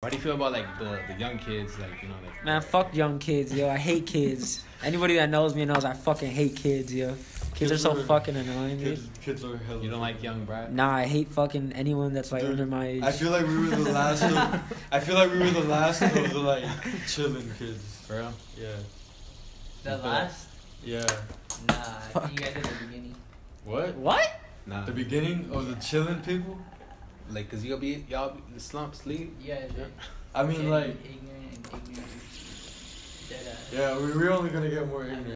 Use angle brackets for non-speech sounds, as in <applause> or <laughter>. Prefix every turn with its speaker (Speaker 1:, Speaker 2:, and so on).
Speaker 1: How do you feel about like the, the young kids, like you know, like
Speaker 2: Man, fuck young kids, yo. I hate kids. Anybody that knows me knows I fucking hate kids, yo. Kids are so
Speaker 3: are-
Speaker 2: fucking annoying, dude.
Speaker 3: Kids, kids are hella.
Speaker 1: you don't like young Brad?
Speaker 2: Nah, I hate fucking anyone that's like
Speaker 3: Dude,
Speaker 2: under my age.
Speaker 3: I feel like we were the last. of, <laughs> I feel like we were the last of the like chilling kids.
Speaker 1: For real?
Speaker 3: Yeah,
Speaker 4: The
Speaker 1: Okay.
Speaker 4: last?
Speaker 3: yeah.
Speaker 4: Nah, I think you guys at the beginning.
Speaker 3: What?
Speaker 2: what?
Speaker 1: Nah.
Speaker 3: The beginning of the chilling people.
Speaker 1: Like, cause you'll be y'all be, the slump sleep.
Speaker 4: Guys
Speaker 1: Yeah.
Speaker 3: I mean, like,
Speaker 4: ignorant and ignorant.
Speaker 3: Yeah, we we're only gonna get more ignorant.